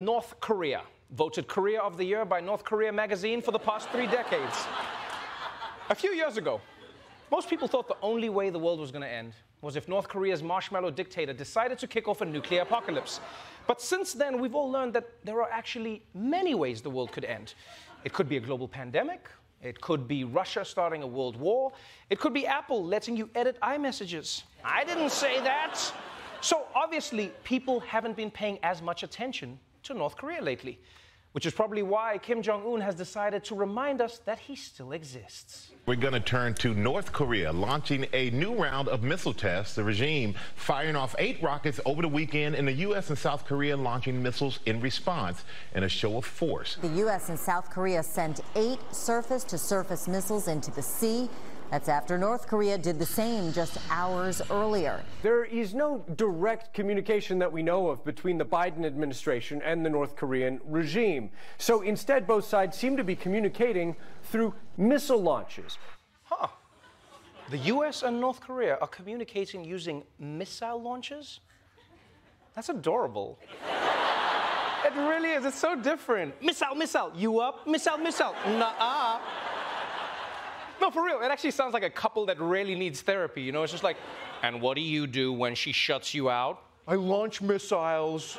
North Korea, voted Korea of the Year by North Korea magazine for the past three decades. A few years ago, most people thought the only way the world was going to end was if North Korea's marshmallow dictator decided to kick off a nuclear apocalypse. But since then, we've all learned that there are actually many ways the world could end. It could be a global pandemic, it could be Russia starting a world war, it could be Apple letting you edit iMessages. I didn't say that. So obviously, people haven't been paying as much attention to North Korea lately, which is probably why Kim Jong un has decided to remind us that he still exists. We're going to turn to North Korea, launching a new round of missile tests. The regime firing off eight rockets over the weekend, and the U.S. and South Korea launching missiles in response in a show of force. The U.S. and South Korea sent eight surface to surface missiles into the sea. That's after North Korea did the same just hours earlier. There is no direct communication that we know of between the Biden administration and the North Korean regime. So instead, both sides seem to be communicating through missile launches. Huh. The US and North Korea are communicating using missile launches? That's adorable. it really is. It's so different. Missile, missile. You up? Missile, missile. Nah. No, for real. It actually sounds like a couple that really needs therapy. You know, it's just like, and what do you do when she shuts you out? I launch missiles.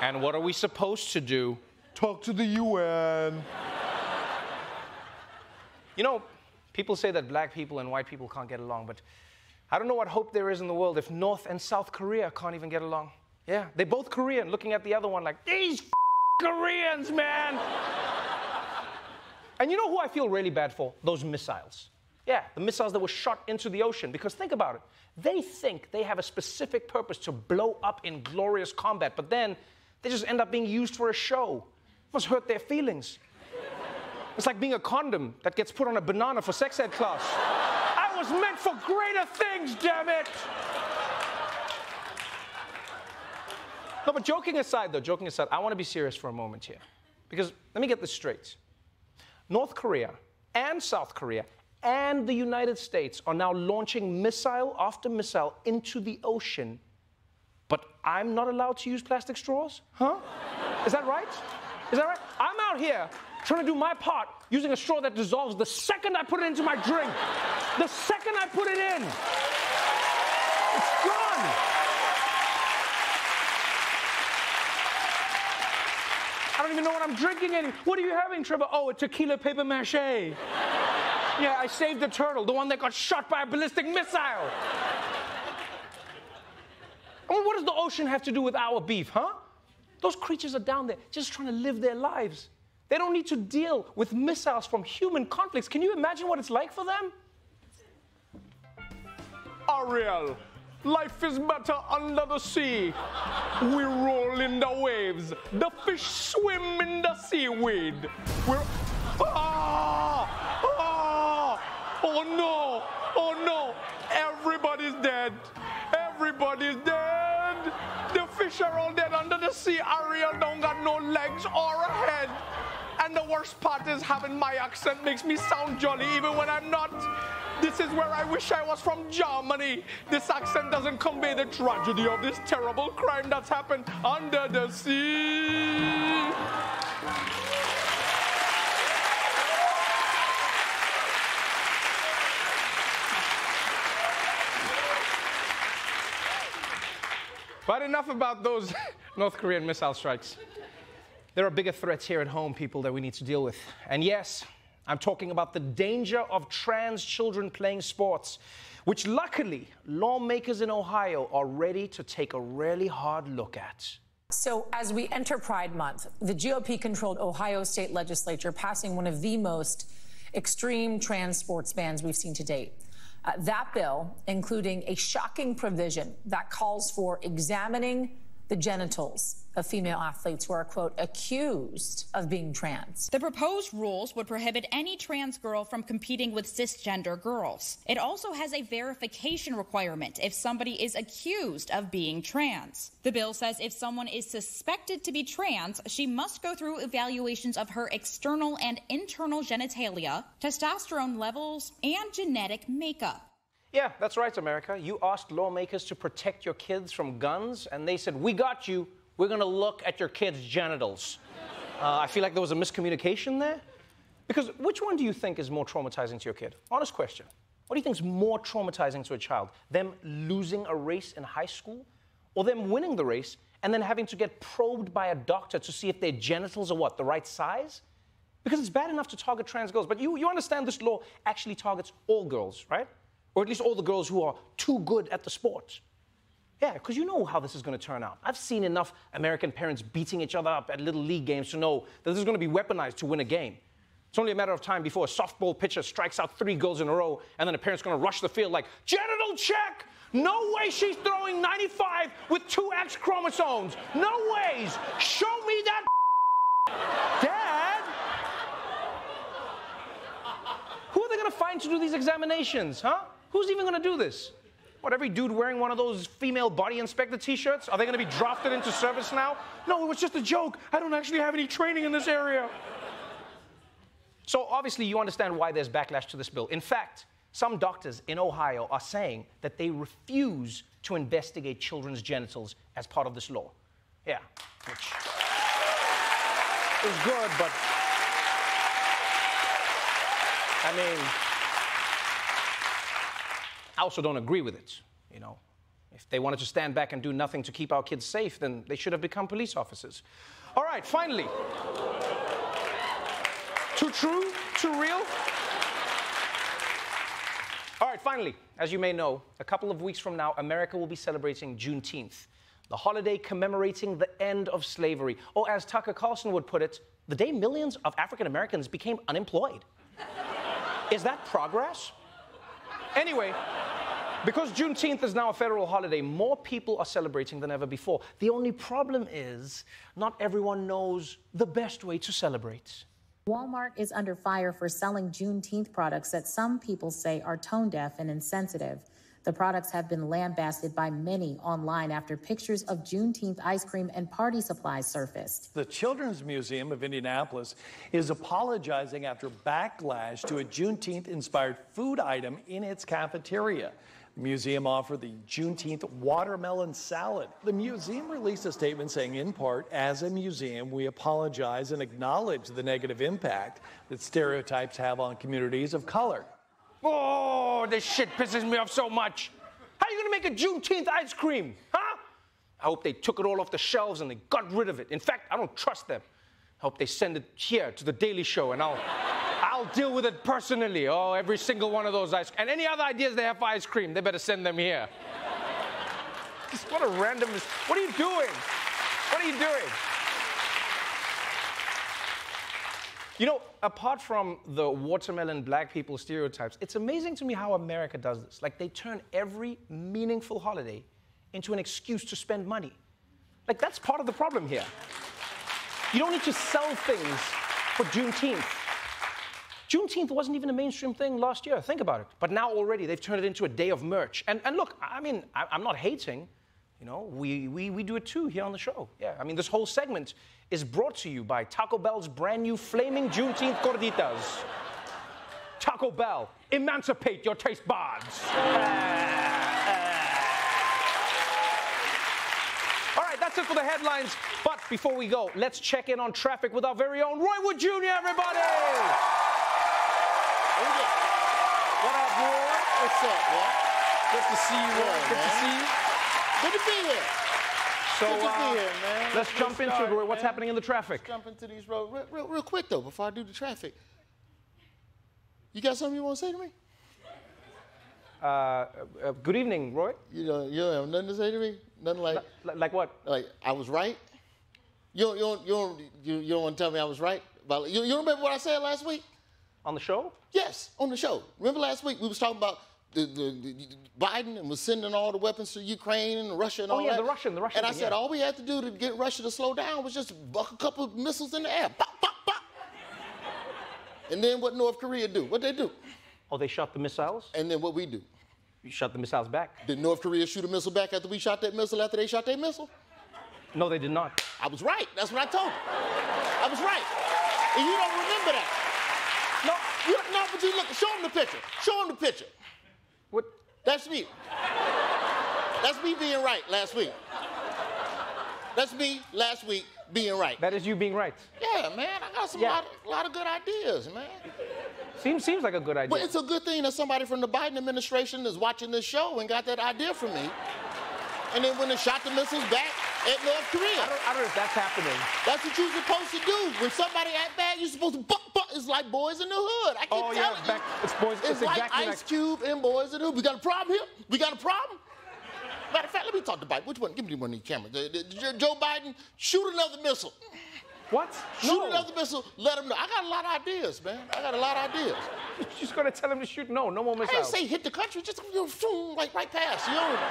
And what are we supposed to do? Talk to the UN. You know, people say that black people and white people can't get along, but I don't know what hope there is in the world if North and South Korea can't even get along. Yeah, they're both Korean, looking at the other one like, these Koreans, man. And you know who I feel really bad for? Those missiles. Yeah, the missiles that were shot into the ocean. Because think about it. They think they have a specific purpose to blow up in glorious combat, but then they just end up being used for a show. It must hurt their feelings. It's like being a condom that gets put on a banana for sex ed class. I was meant for greater things, damn it! No, but joking aside, though, joking aside, I want to be serious for a moment here. Because let me get this straight. North Korea and South Korea and the United States are now launching missile after missile into the ocean. But I'm not allowed to use plastic straws? Huh? Is that right? Is that right? I'm out here trying to do my part using a straw that dissolves the second I put it into my drink. The second I put it in. It's gone. I don't even know what I'm drinking any. What are you having, Trevor? Oh, a tequila paper mache. yeah, I saved the turtle, the one that got shot by a ballistic missile. I mean, what does the ocean have to do with our beef, huh? Those creatures are down there just trying to live their lives. They don't need to deal with missiles from human conflicts. Can you imagine what it's like for them? Ariel, Life is better under the sea. We roll in the waves. The fish swim in the seaweed. We're. Ah! Ah! Oh no! Oh no! Everybody's dead. Everybody's dead. The fish are all dead under the sea. Ariel don't got no legs or a head. And the worst part is having my accent makes me sound jolly even when I'm not. This is where I wish I was from Germany. This accent doesn't convey the tragedy of this terrible crime that's happened under the sea. But enough about those North Korean missile strikes. There are bigger threats here at home, people, that we need to deal with. And yes, I'm talking about the danger of trans children playing sports, which luckily lawmakers in Ohio are ready to take a really hard look at. So, as we enter Pride Month, the GOP controlled Ohio state legislature passing one of the most extreme trans sports bans we've seen to date. Uh, that bill, including a shocking provision that calls for examining the genitals of female athletes who are, quote, accused of being trans. The proposed rules would prohibit any trans girl from competing with cisgender girls. It also has a verification requirement if somebody is accused of being trans. The bill says if someone is suspected to be trans, she must go through evaluations of her external and internal genitalia, testosterone levels, and genetic makeup. Yeah, that's right, America. You asked lawmakers to protect your kids from guns, and they said, We got you. we're going to look at your kid's genitals. Uh, I feel like there was a miscommunication there. Because which one do you think is more traumatizing to your kid? Honest question. What do you think is more traumatizing to a child? Them losing a race in high school or them winning the race and then having to get probed by a doctor to see if their genitals are what, the right size? Because it's bad enough to target trans girls, but you, you understand this law actually targets all girls, right? Or at least all the girls who are too good at the sport. Yeah, because you know how this is going to turn out. I've seen enough American parents beating each other up at little league games to know that this is going to be weaponized to win a game. It's only a matter of time before a softball pitcher strikes out three goals in a row, and then a parent's going to rush the field like, genital check! No way she's throwing 95 with two X chromosomes. No ways. Show me that. Dad? Who are they going to find to do these examinations, huh? Who's even to do this? What, every dude wearing one of those female body inspector t shirts? Are they to be drafted into service now? No, it was just a joke. I don't actually have any training in this area. So, obviously, you understand why there's backlash to this bill. In fact, some doctors in Ohio are saying that they refuse to investigate children's genitals as part of this law. Yeah, which is good, but I mean, I also don't agree with it. You know, if they wanted to stand back and do nothing to keep our kids safe, then they should have become police officers. All right, finally. Too true? Too real? All right, finally, as you may know, a couple of weeks from now, America will be celebrating Juneteenth, the holiday commemorating the end of slavery, or as Tucker Carlson would put it, the day millions of African Americans became unemployed. Is that progress? Anyway, because Juneteenth is now a federal holiday, more people are celebrating than ever before. The only problem is not everyone knows the best way to celebrate. Walmart is under fire for selling Juneteenth products that some people say are tone deaf and insensitive. The products have been lambasted by many online after pictures of Juneteenth ice cream and party supplies surfaced. The Children's Museum of Indianapolis is apologizing after backlash to a Juneteenth inspired food item in its cafeteria. The museum offered the Juneteenth watermelon salad. The museum released a statement saying, in part, as a museum, we apologize and acknowledge the negative impact that stereotypes have on communities of color. Oh, this shit pisses me off so much. How are you gonna make a Juneteenth ice cream, huh? I hope they took it all off the shelves and they got rid of it. In fact, I don't trust them. I hope they send it here to the Daily Show and I'll I'll deal with it personally. Oh, every single one of those ice and any other ideas they have for ice cream, they better send them here. What a random what are you doing? What are you doing? You know, apart from the watermelon black people stereotypes, it's amazing to me how America does this. Like, they turn every meaningful holiday into an excuse to spend money. Like, that's part of the problem here. You don't need to sell things for Juneteenth. Juneteenth wasn't even a mainstream thing last year. Think about it. But now already they've turned it into a day of merch. And, and look, I mean, I, I'm not hating. You know, we, we, we do it too here on the show. Yeah, I mean, this whole segment is brought to you by Taco Bell's brand new flaming Juneteenth gorditas. Taco Bell, emancipate your taste buds. All right, that's it for the headlines. But before we go, let's check in on traffic with our very own Roy Wood Jr., everybody. What up, Roy? What's up, man? Good to see you, Roy. Good to see you. Good to be here. So Good to uh, be here, man. let's Good jump into it. What's man. happening in the traffic? Jump into these roads real, real, real quick though before I do the traffic. You got something you want to say to me? Uh, uh, good evening, Roy. You don't, you don't have nothing to say to me? Nothing like Li- like what? like I was right. You don't, you don't, you don't, you, you don't want to tell me I was right? About, you, you remember what I said last week? On the show? Yes, on the show. Remember last week we was talking about the, the, the, Biden and was sending all the weapons to Ukraine and Russia and Oh, all yeah, that. the Russian- the Russian And I thing, said yeah. all we had to do to get Russia to slow down was just buck a couple of missiles in the air. Pop, pop, pop. And then what North Korea do? What they do? Oh, they shot the missiles? And then what we do? You shot the missiles back? Did North Korea shoot a missile back after we shot that missile after they shot their missile? No, they did not. I was right. That's what I told you. I was right. And you don't remember that. No, you, no, but you look, show them the picture. Show them the picture. What? That's me. That's me being right last week. That's me last week being right. That is you being right. Yeah, man, I got some Yeah. lot, lot of good ideas, man. Seems seems like a good idea. But it's a good thing that somebody from the Biden administration is watching this show and got that idea from me. And then when they shot the missiles back at North Korea. I don't, I don't know if that's happening. That's what you're supposed to do. When somebody act bad, you're supposed to buck, buck. It's like boys in the hood. I keep Oh, yeah, telling back- you. it's boys- it's like exactly Ice like- Cube and boys in the hood. We got a problem here? We got a problem? Matter of fact, let me talk to Biden. Which one? Give me the one of these cameras. The- the- Joe Biden, shoot another missile. What? Shoot no. another missile. Let him know. I got a lot of ideas, man. I got a lot of ideas. You're just gonna tell him to shoot. No, no more missiles. I didn't say hit the country. Just you know, like right past. You know.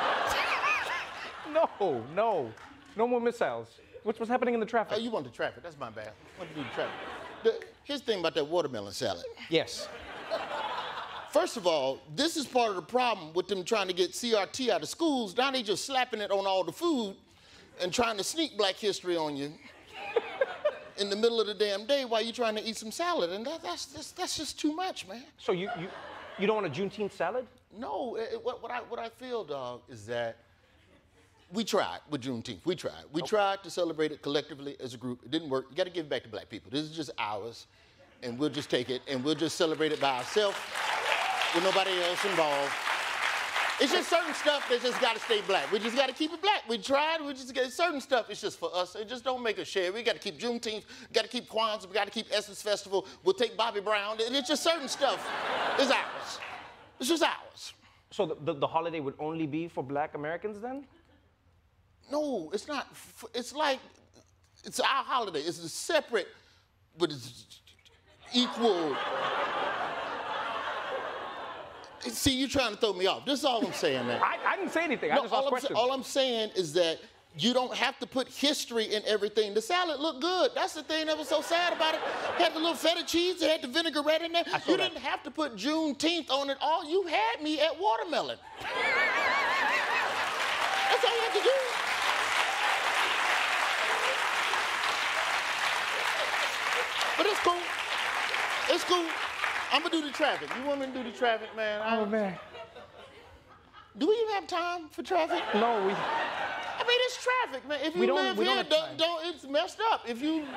No, no, no more missiles. What's what's happening in the traffic? Oh, you want the traffic? That's my bad. What to do the traffic? The, here's the thing about that watermelon salad. yes. First of all, this is part of the problem with them trying to get CRT out of schools. Now they just slapping it on all the food and trying to sneak black history on you in the middle of the damn day while you're trying to eat some salad. And that, that's, that's, that's just too much, man. So you you you don't want a Juneteenth salad? No, it, it- what, what, I, what I feel, dog, is that we tried with Juneteenth. We tried. We tried to celebrate it collectively as a group. It didn't work. You got to give it back to black people. This is just ours, and we'll just take it and we'll just celebrate it by ourselves with nobody else involved. It's just certain stuff that just got to stay black. We just got to keep it black. We tried. We just get certain stuff. It's just for us. It just don't make us share. We got to keep Juneteenth. We Got to keep Kwanzaa. We got to keep Essence Festival. We'll take Bobby Brown. And It's just certain stuff. It's ours. It's just ours. So the, the, the holiday would only be for Black Americans then? No, it's not. It's like it's our holiday. It's a separate, but it's equal. See, you're trying to throw me off. This is all I'm saying, man. I, I didn't say anything. I No, just all, asked I'm, questions. all I'm saying is that you don't have to put history in everything. The salad looked good. That's the thing that was so sad about it. It had the little feta cheese, it had the vinaigrette in there. You that. didn't have to put Juneteenth on it all. You had me at watermelon. That's all you had to do. But it's cool. It's cool. I'm gonna do the traffic. You want me to do the traffic, man? Oh, I- oh man. do we even have time for traffic? No, we. I mean, it's traffic, man. If you live don't here, don't, don't, it's messed up. If you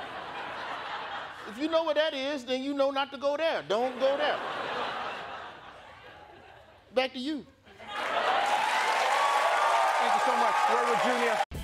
if you know what that is, then you know not to go there. Don't go there. Back to you. Thank you so much, Roy Jr.